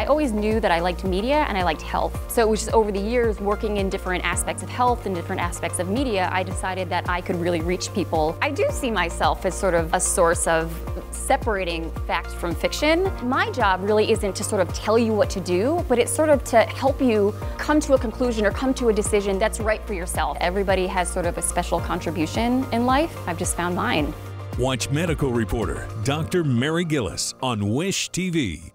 I always knew that I liked media and I liked health. So it was just over the years working in different aspects of health and different aspects of media, I decided that I could really reach people. I do see myself as sort of a source of separating fact from fiction. My job really isn't to sort of tell you what to do, but it's sort of to help you come to a conclusion or come to a decision that's right for yourself. Everybody has sort of a special contribution in life. I've just found mine. Watch medical reporter Dr. Mary Gillis on WISH-TV.